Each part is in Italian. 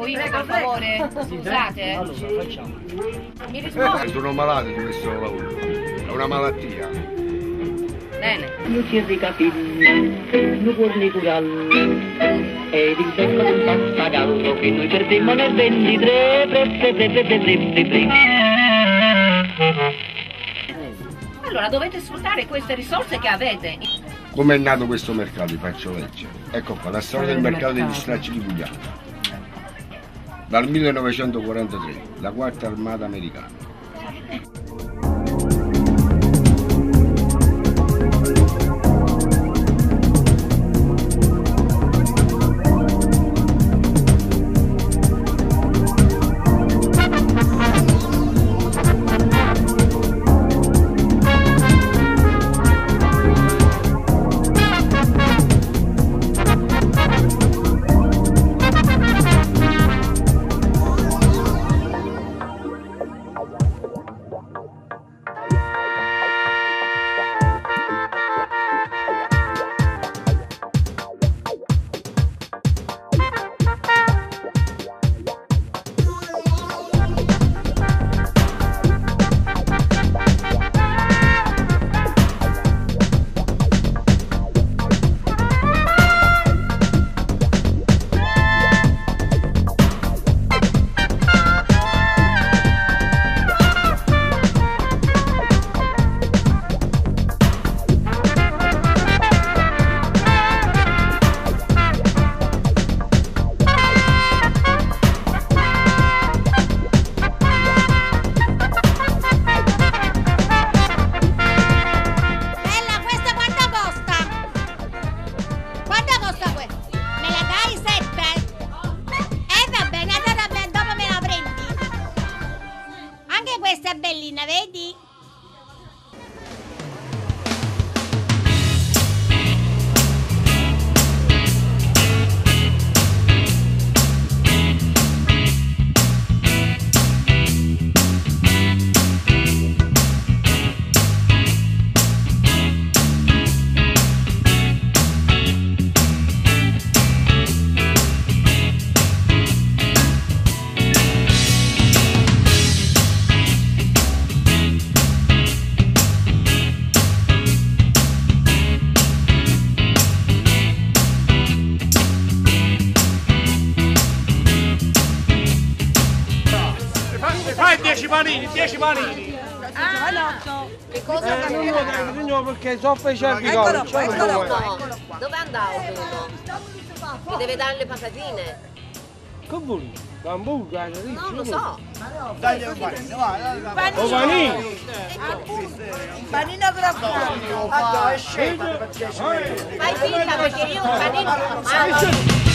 un pochino, per favore? Scusate. eh. Allora, facciamo. Mi rispondi? Sono malato di questo lavoro. È una malattia. Bene. Non si ricapilli, non può curarlo. Ed il secco del pappagallo che noi perdemmo nel 23, pre, pre, pre, pre, pre, pre, pre. Allora dovete sfruttare queste risorse che avete. Come è nato questo mercato? Vi faccio leggere. Ecco qua, la storia del mercato degli stracci di Pugliano. Dal 1943, la quarta armata americana. Bellina, vedi? Dai, perché soffre i cervi Eccolo qua, eccolo qua. Dove è andato Bruno? Mi deve dare le patatine. Che vuoi? Hamburger, Non lo so. Dai, un panino, vai, vai. Oh, panini. Panino. Ah, Fai finta perché io un panino...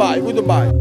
Dubai, who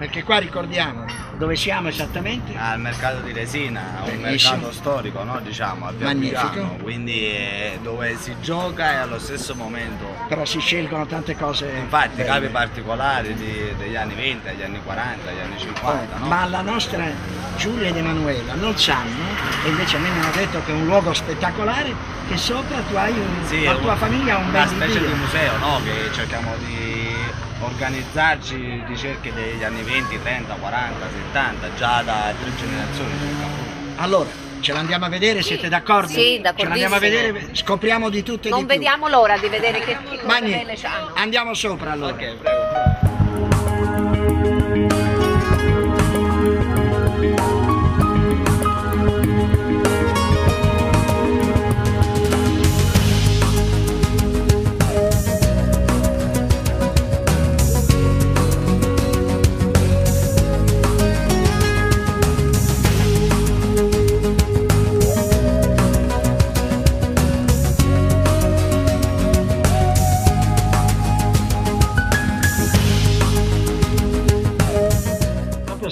perché qua ricordiamo dove siamo esattamente. Al mercato di Resina, un Bellissimo. mercato storico, no? diciamo, a. Milano, quindi è dove si gioca e allo stesso momento Però si scelgono tante cose. Infatti, belle. capi particolari di- degli anni 20, agli anni 40, agli anni 50, no? Ma la nostra Giulia ed Emanuela non sanno, e invece a me mi hanno detto che è un luogo spettacolare, che sopra tu hai un, Sì, la tua un- famiglia ha un una bel specie ritiro. di museo, no? Che cerchiamo di organizzarci ricerche degli anni 20, 30, 40, 70, già da tre generazioni circa. Allora, ce l'andiamo a vedere, siete d'accordo? Sì, Ce l'andiamo a vedere, scopriamo di tutto e Non di più. vediamo l'ora di vedere che Magni, belle c'hanno. andiamo sopra allora. Ok, prego.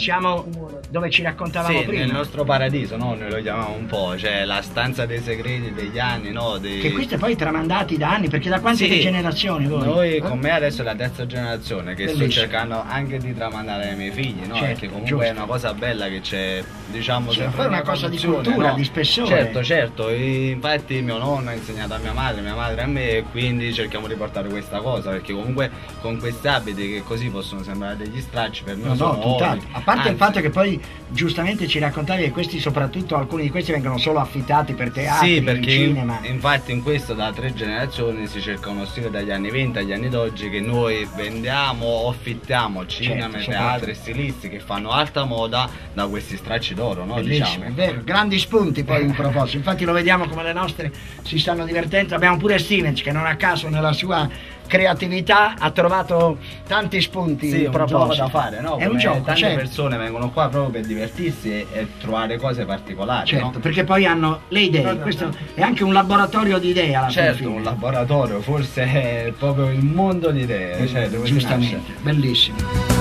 Siamo dove ci raccontavamo Sì, prima. nel nostro paradiso, no? Noi lo chiamiamo un po', cioè la stanza dei segreti degli anni, no? Dei... Che queste poi tramandati da anni, perché da quante Sì. generazioni voi? Noi Eh? con me adesso è la terza generazione che Bellissimo. sto cercando anche di tramandare ai miei figli, no? Certo, Perché comunque giusto. è una cosa bella che c'è, diciamo, Sì, sempre è una cosa di cultura, di spessore. Certo, certo, infatti mio nonno ha insegnato a mia madre, mia madre a me e quindi cerchiamo di portare questa cosa perché comunque con questi abiti che così possono sembrare degli stracci per me No, sono no. A parte il Anzi, fatto che poi giustamente ci raccontavi che questi soprattutto alcuni di questi vengono solo affittati per teatri, Sì, perché in- cinema. infatti in questo da tre generazioni si cerca uno stile dagli anni 20 agli anni d'oggi che noi vendiamo o affittiamo cinema, Certo, teatri, stilisti che fanno alta moda da questi stracci d'oro, no? Bellissimo, è Diciamo. vero, grandi spunti poi in proposito, infatti lo vediamo come le nostre si stanno divertendo, abbiamo pure Stevens che non a caso nella sua creatività ha trovato tanti spunti Sì, in proposito. da fare, no? È un gioco, tante certo. persone vengono qua proprio per divertirsi e, e trovare cose particolari, Certo, no? perché poi hanno le idee, questo è anche un laboratorio di idee alla Certo, fine. un laboratorio, forse è proprio il mondo di idee, cioè Giustamente, bellissimo.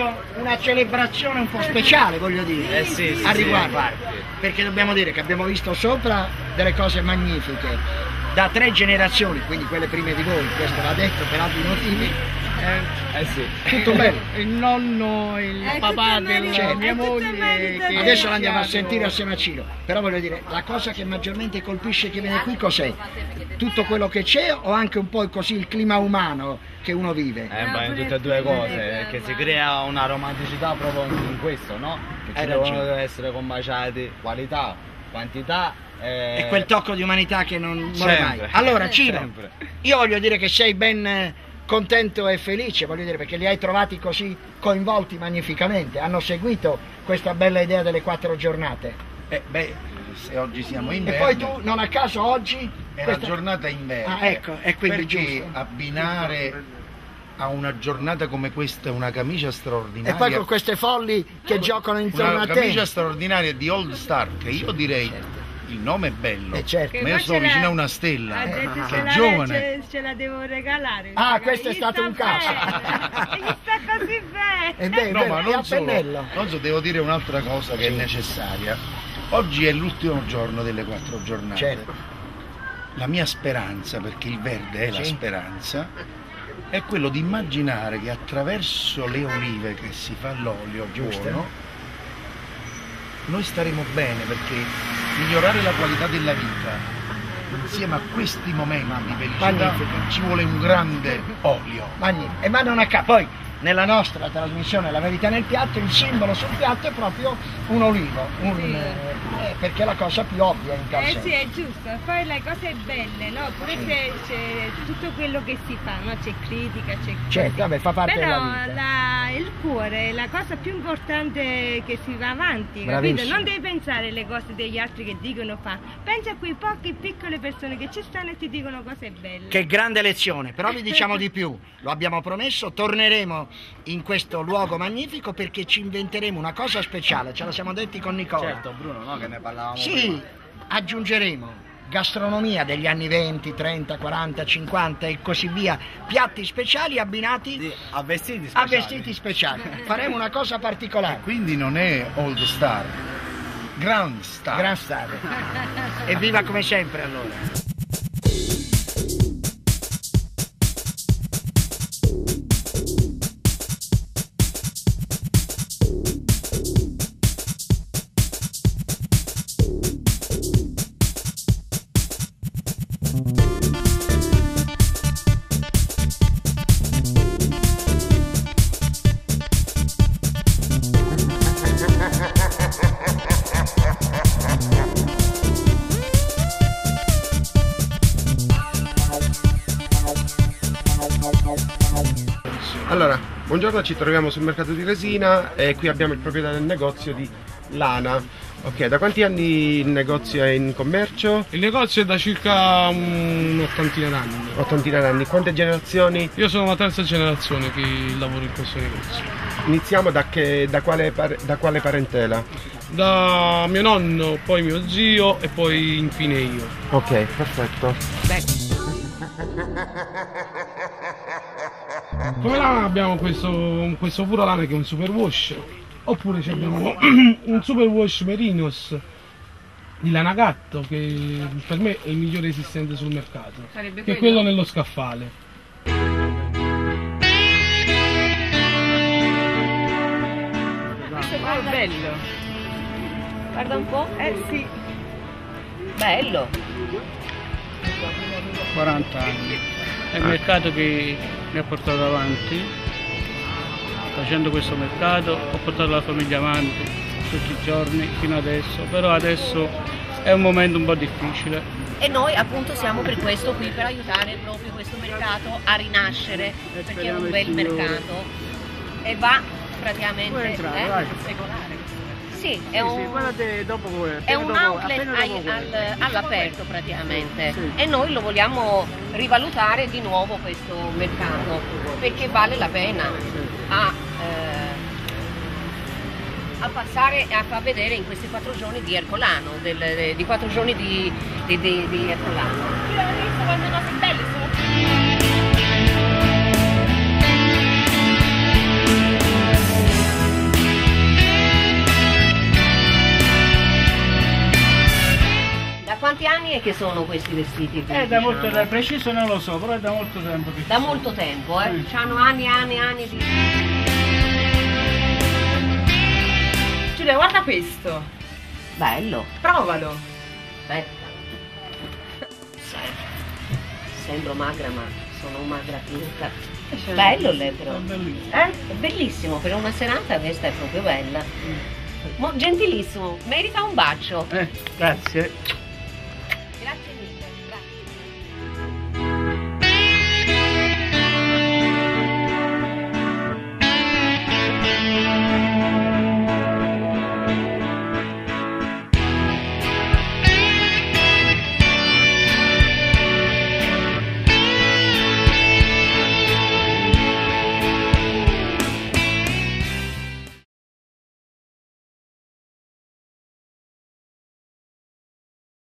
Proprio una celebrazione un po' speciale, voglio dire, Eh sì, sì, a sì, riguardo. infatti. perché dobbiamo dire che abbiamo visto sopra delle cose magnifiche da tre generazioni, quindi quelle prime di voi, questo va detto per altri motivi. Eh sì. Tutto bello. Il nonno, il papà della Certo. mia moglie. che- Adesso la andiamo a sentire assieme a Ciro. Però voglio dire, la cosa che maggiormente colpisce chi viene qui cos'è? Tutto quello che c'è o anche un po' così il clima umano che uno vive? Eh, ma in tutte e due cose, che si crea una romanticità proprio in questo, no? Che ci devono essere combaciati qualità, quantità e... E quel tocco di umanità che non muore mai. Allora, Ciro, Sempre. io voglio dire che sei ben eh, contento e felice, voglio dire, perché li hai trovati così coinvolti magnificamente. Hanno seguito questa bella idea delle quattro giornate. Eh, beh, se oggi siamo in E poi tu, non a caso, oggi... è questa- la giornata inverno. Ah, ecco, è quindi Perché giusto. abbinare a una giornata come questa una camicia E straordinaria poi con queste folli che giocano intorno una a te. camicia straordinaria di Old Star che io direi il nome è bello Eh, certo. ma io sono vicino a una stella detto che se è la giovane ce la devo regalare. Ah, questo è stato sta un caso. bene. Gli sta così bene. È vero, no ma non solo, pennello. non so, devo dire un'altra cosa che è necessaria oggi è l'ultimo giorno delle quattro giornate Certo. la mia speranza perché il verde è la Sì. speranza è quello di immaginare che attraverso le olive che si fa l'olio Giusto. buono noi staremo bene perché migliorare la qualità della vita insieme a questi momenti di felicità Magnifico. ci vuole un grande olio Magnifico. E ma non a caso, poi nella nostra trasmissione La verità nel piatto, il simbolo sul piatto è proprio un olivo, un, Sì. eh, perché è la cosa più ovvia in tal Eh sì, è giusto. Poi le cose belle, no? Pure se c'è tutto quello che si fa, no? C'è critica, c'è Certo, vabbè, fa parte Però della vita. la- il cuore è la cosa più importante che si va avanti, capito? Bravissimo. Non devi pensare alle cose degli altri che dicono fa. Pensa a quei pochi piccole persone che ci stanno e ti dicono cose belle. Che grande lezione, però vi diciamo di più, lo abbiamo promesso, torneremo in questo luogo magnifico perché ci inventeremo una cosa speciale, ce la siamo detti con Nicola. Certo Bruno, no? Che ne parlavamo Sì, prima. aggiungeremo gastronomia degli anni 20, 30, 40, 50 e così via, piatti speciali abbinati Sì, a vestiti a speciali. vestiti speciali. Faremo una cosa particolare. quindi non è Old Star Grand Star Gran star. Evviva come sempre allora. Buongiorno, ci troviamo sul mercato di Resina e qui abbiamo il proprietario del negozio di Lana. Ok, da quanti anni il negozio è in commercio? Il negozio è da circa un'ottantina d'anni. Ottantina d'anni. Quante generazioni? Io sono la terza generazione che lavoro in questo negozio. Iniziamo da, che- da quale, da quale parentela? Da mio nonno, poi mio zio e poi infine io. Ok, perfetto. Come lana abbiamo questo, questo puro lana che è un super wash. Oppure ci abbiamo un super wash merinos di lana gatto che per me è il migliore esistente sul mercato. Sarebbe Che è quello? quello nello scaffale. Questo qua è bello. Guarda un po'. Eh sì. Bello. 40 anni. È il mercato che mi ha portato avanti. Facendo questo mercato ho portato la famiglia avanti tutti i giorni fino adesso, però adesso è un momento un po' difficile. E noi appunto siamo per questo qui, per aiutare proprio questo mercato a rinascere, perché è un bel mercato e va praticamente entrare, eh, secolare. Sì, Sì, è sì, un, guardate dopo voi, è un dopo- outlet ai- al- all'aperto praticamente Sì. e noi lo vogliamo rivalutare di nuovo questo mercato perché vale la pena a, eh, a passare e a far vedere in questi quattro giorni di Ercolano, del- di quattro giorni di, di, di, di Ercolano. Io ho visto quante cose belle sono da è che sono questi vestiti? qui, Eh, da molto diciamo? tempo, preciso non lo so, però è da molto tempo che Da molto tempo, eh? Sì. Hanno anni e anni e anni di... Giulia, guarda questo. Bello. Provalo. Aspetta. Sembro magra ma sono magra finta. Bello lei però. bellissimo. Eh? È bellissimo, per una serata questa è proprio bella. Mo- gentilissimo, merita un bacio. Eh, grazie.